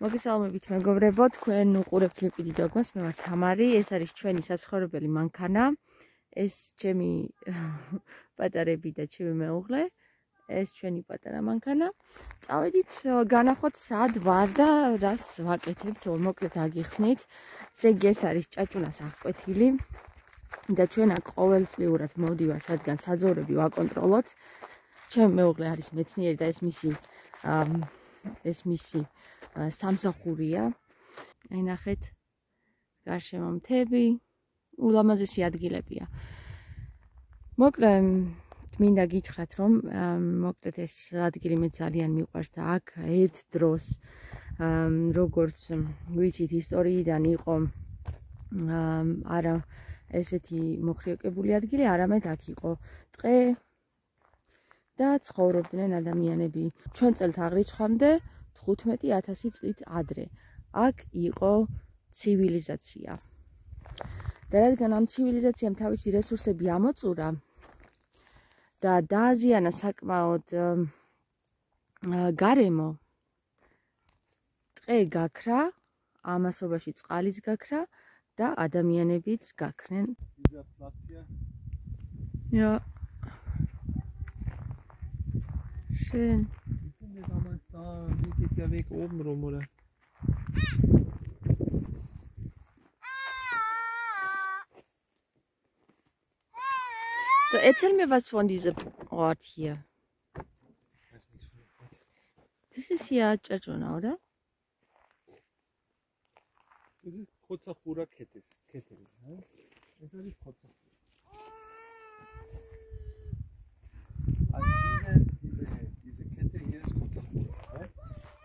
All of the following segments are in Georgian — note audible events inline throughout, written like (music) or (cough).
მოგესალმებით მეგობრებო, თქვენ უყურებთ ლიპიდი დოგმას, მე ვარ თამარი, ეს არის ჩვენი საცხოვრებელი მანქანა. ეს ჩემი (laughs) პატარები და ჩემი მეუღლე. ეს ჩვენი პატარა მანქანა. წავედით, განახოთ სად ვარ და რას ვაკეთებთ, მოკლედ აგიხსნით. ზეგი ეს არის ჭაჭუნას აღკვეთილი. და ჩვენ აქ ყოველწლიურად მოვდივართ, რადგან საძოვრები ვაკონტროლოთ. ჩემი მეუღლე არის მეცნიერი და ეს მისი ეს მისი სამსახურია. აი ნახეთ. გარშემო მთები, ულამაზესი ადგილებია. მოკლე მინდა გითხრათ, რომ მოკლედ ეს ადგილი მე ძალიან მიყვარს და აქ ერთ დროს როგორც ვიცით ისტორიიდან იყო არა ესეთი მოხრიოკებული ადგილი, არამედ აქ იყო ტყე და ცხოვრობდნენ ადამიანები. ჩვენ წელთაღრიცხვამდე 15000 წლით ადრე. აქ იყო ცივილიზაცია. და რადგან ამ ცივილიზაციამ თავისი რესურსები ამოწურა და დააზიანა საკმაოდ გარემო ტყე გაქრა, ამასობაში წყალიც გაქრა და ადამიანებიც გაქრნენ. Ja. Schön. Der Weg oben rum, oder? So, erzähl mir was von diesem Ort hier. Das ist hier Chachona, oder? Das ist Kotzachura Kette. Kette ne? Das ist Kotzachura.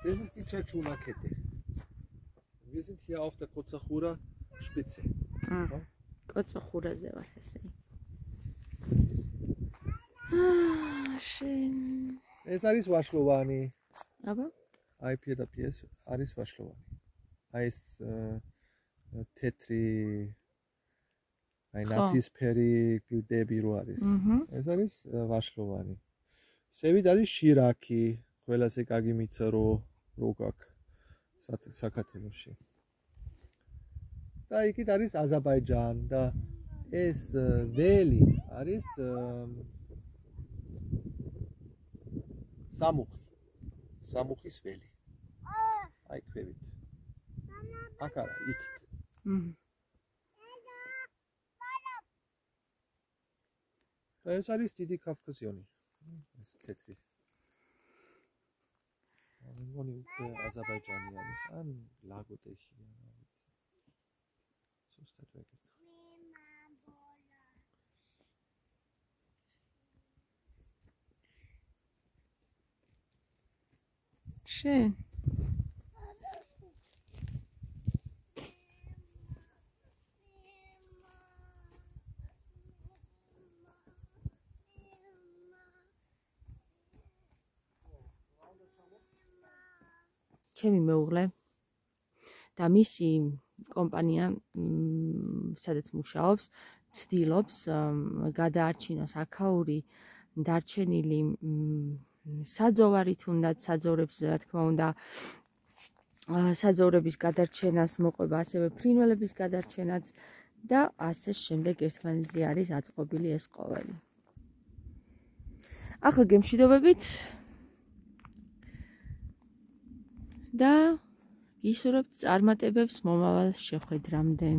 Das ist die Chachuna-Kette. Wir sind hier auf der Kozachura Spitze. Ah, ja? Kozachura, sehr was ist Ah, schön. Es ist Waschlowani. Aber? აი პირდაპირ ეს არის ვაშლოვანი. აი ეს თეთრი აი ნაცისფერი კლდები რო არის. ეს არის ვაშლოვანი. სევით არის შირაკი, ყველას ეკაგი მიცა რო როგაკ საქართველოში. და იქით არის აზერბაიჯანი და ეს ველი არის სამუხი. სამუხის ველი. აი ქვევით. აქ არა, იქით. ჰმ. ეს არის დიდი კავკასიონი. ეს თეთრი Monique äh, Aserbaidschani ist an Lagodechia. So ist das weg. Schön. ჩემი მეუღლე და მისი კომპანია სადაც მუშაობს ცდილობს გადაარჩინოს აქაური დარჩენილი საძოვარი თუნდაც საძოვრებს რა თქმა უნდა საძოვრების გადარჩენას მოყვება ასევე ფრინველების გადარჩენაც და ასე შემდეგ ერთმანეთზე არის აწყობილი ეს ყოველი. ახლა გემშვიდობებით და ისურვებთ წარმატებებს მომავალ შეხვედრამდე.